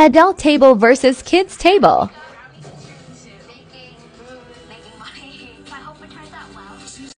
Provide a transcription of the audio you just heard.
Adult table versus kids table.